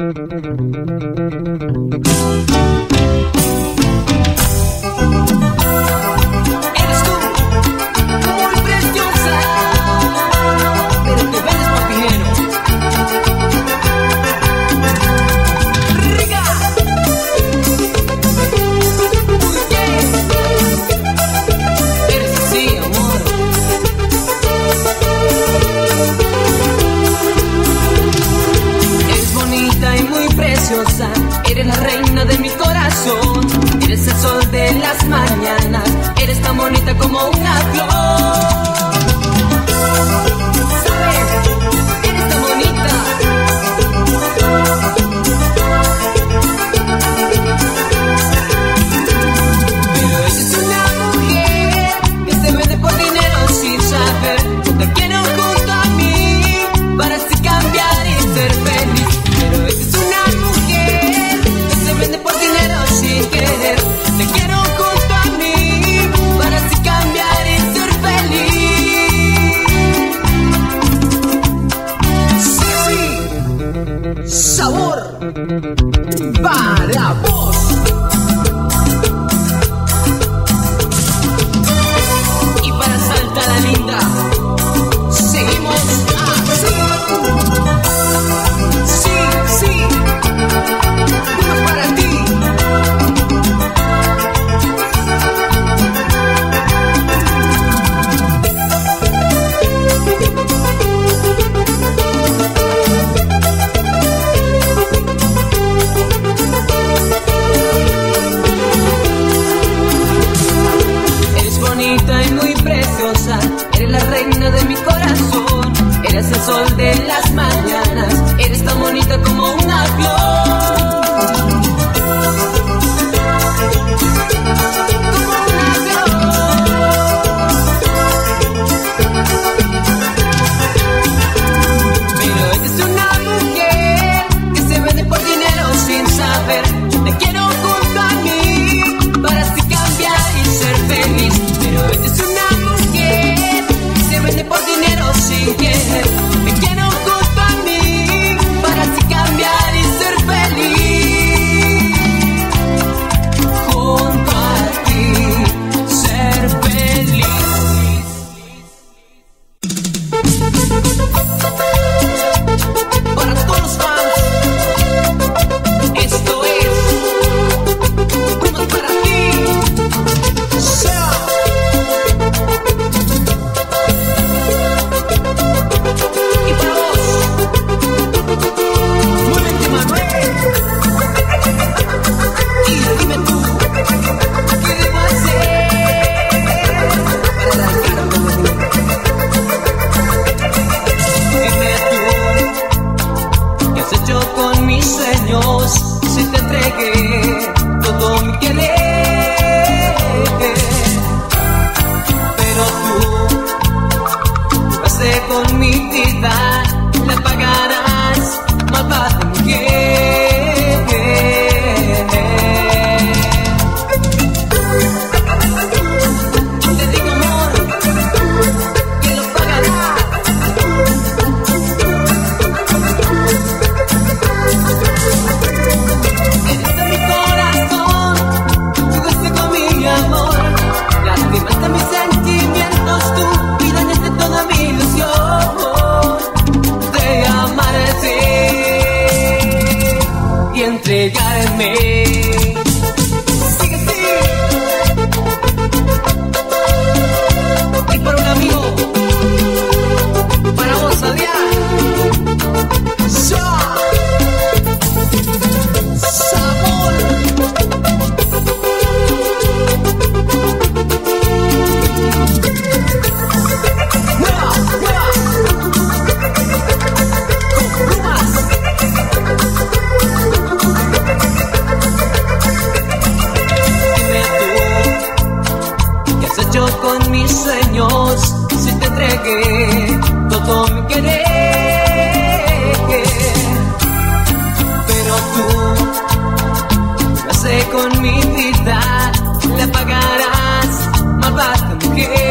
Müzik mañanas. Eres tan bonita como una flor. para vos. con mi vida, la pagarás, malvada mujer.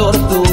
Tortura.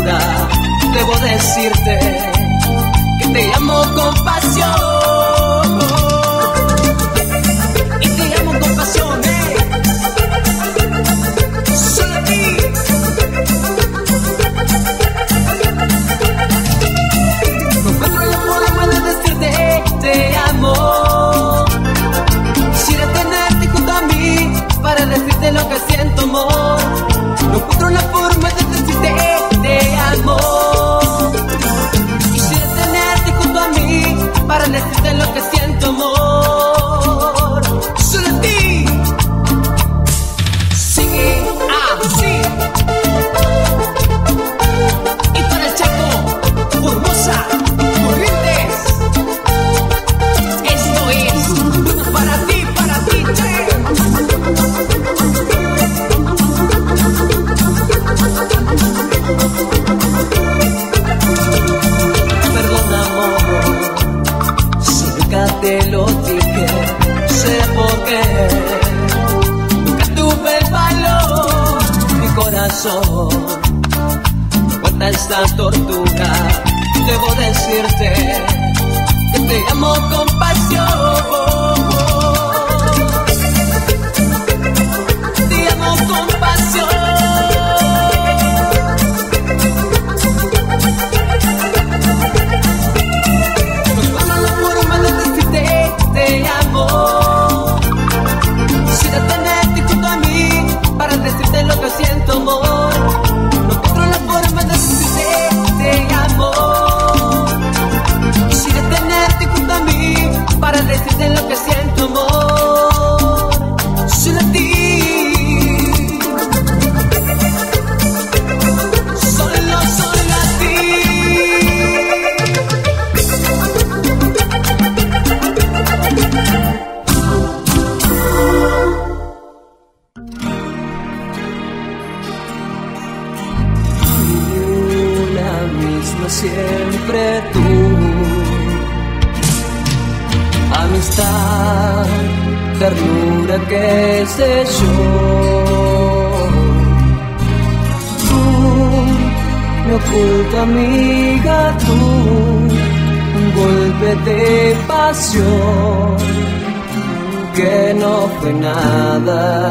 Que no fue nada.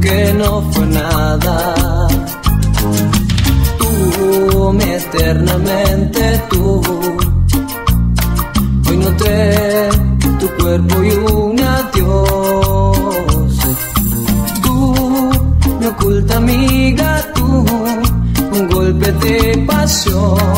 que no fue nada. Tú, mi eternamente tú. Hoy noté tu cuerpo y un adiós. Tú, mi oculta amiga, tú, un golpe de pasión.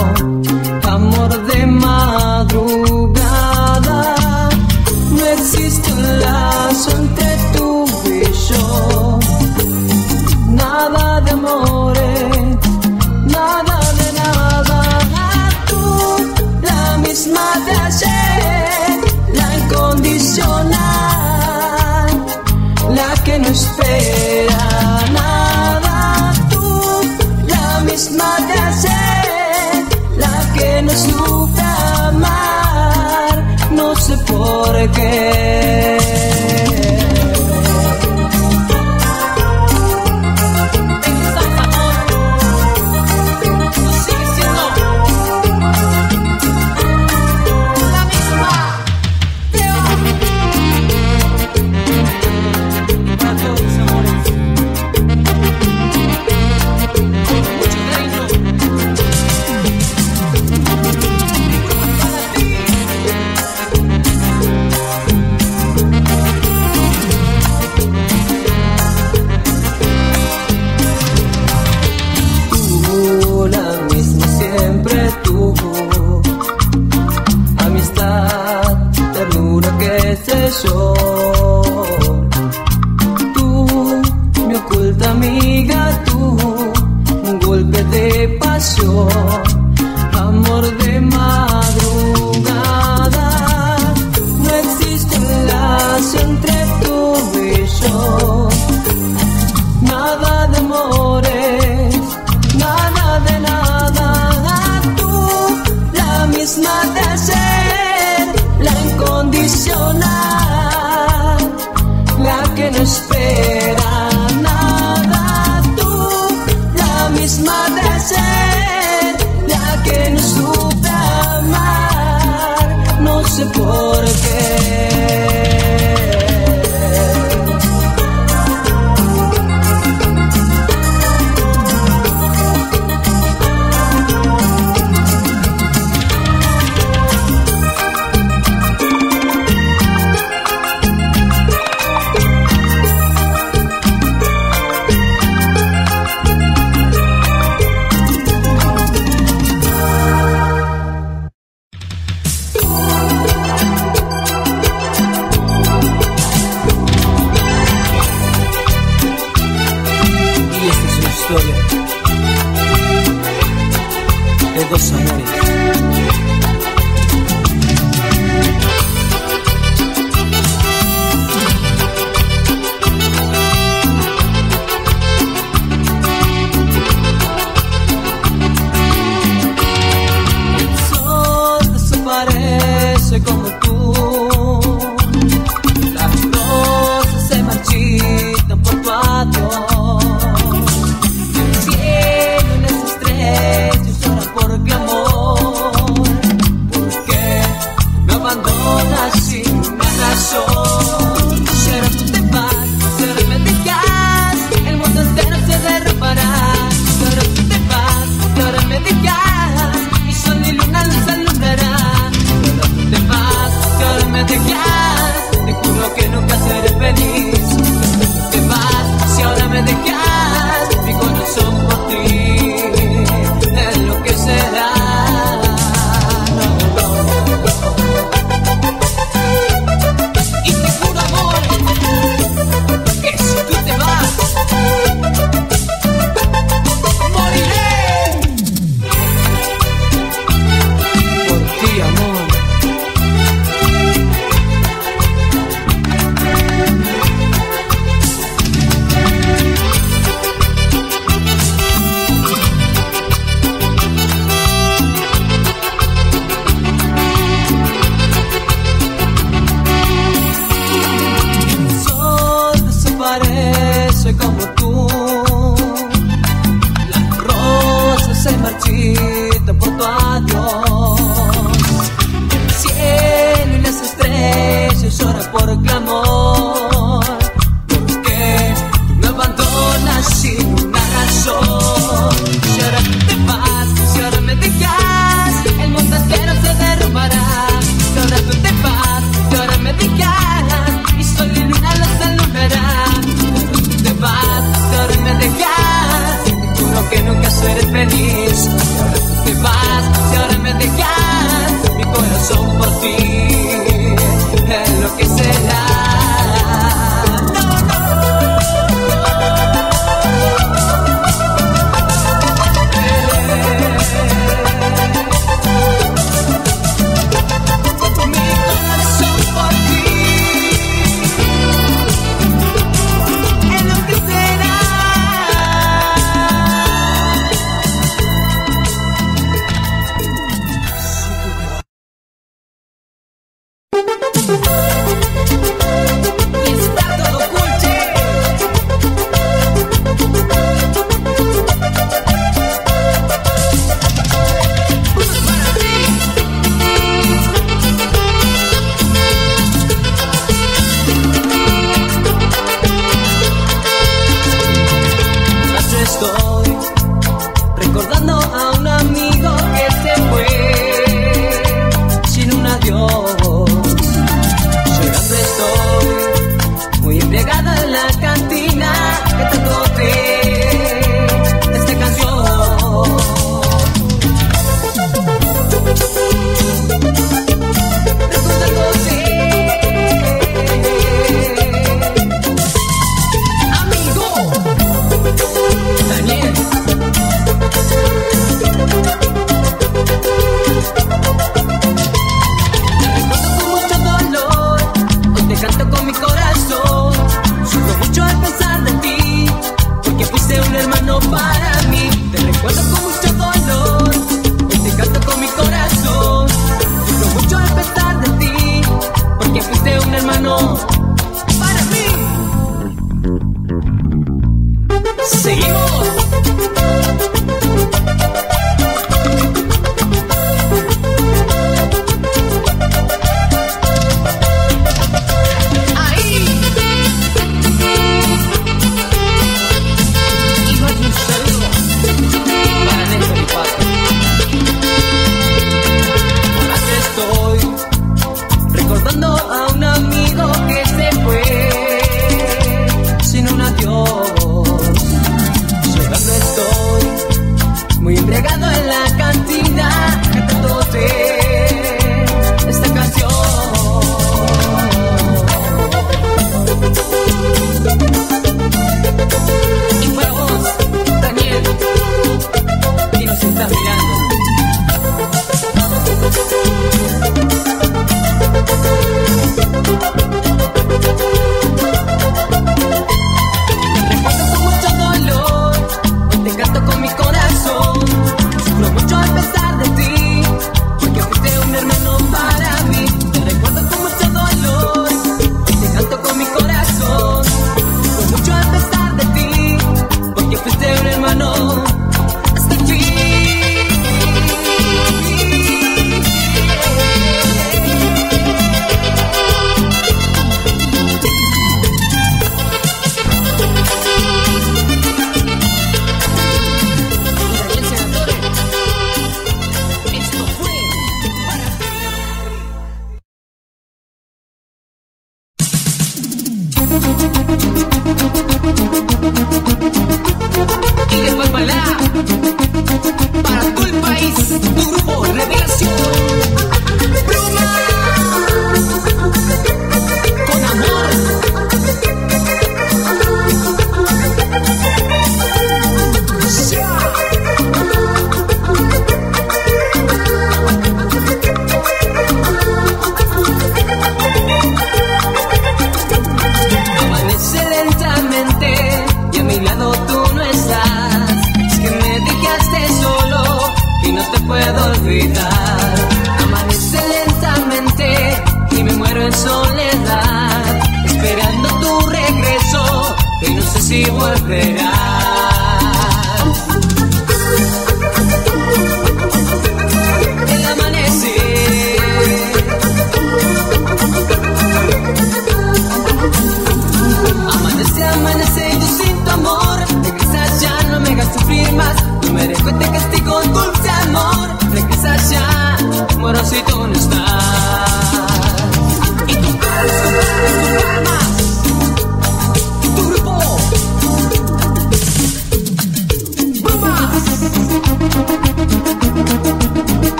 Un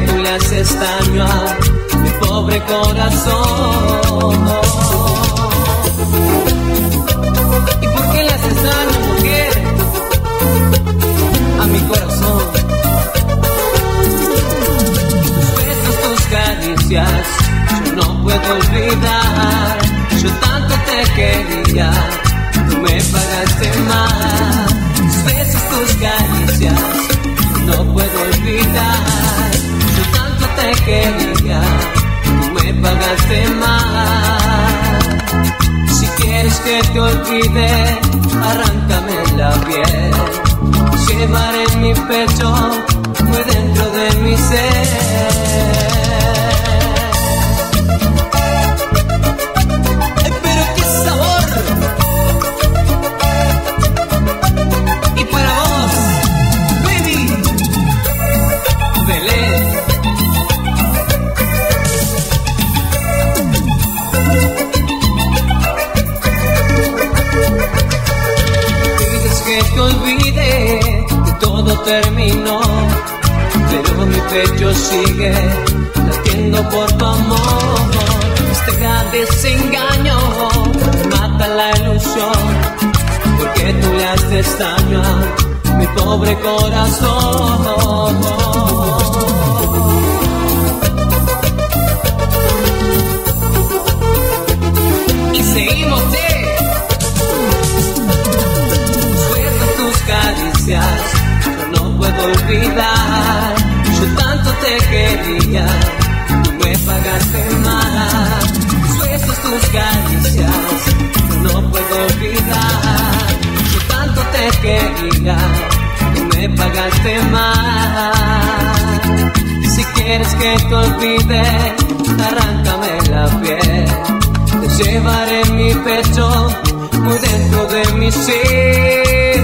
tú le haces daño a mi pobre corazón. ¿Y por qué le haces daño, mujer? A mi corazón. Tus besos, tus caricias, yo no puedo olvidar. Yo tanto te quería, tú me pagaste mal. Tus besos, tus caricias, no puedo olvidar. Tanto te quería, tú me pagaste mal. Si quieres que te olvide, arráncame la piel. Llevaré mi pecho, muy dentro de mi ser. Terminó, pero mi pecho sigue latiendo por tu amor. Este gran desengaño mata la ilusión, porque tú le haces daño a mi pobre corazón. Y seguimos, ¿eh? Puedo olvidar. Yo tanto te quería, tú me pagaste mal. Suelta tus caricias, no puedo olvidar. Yo tanto te quería, tú me pagaste mal. Si quieres que te olvide, arráncame la piel. Te llevaré mi pecho, muy dentro de mi ser.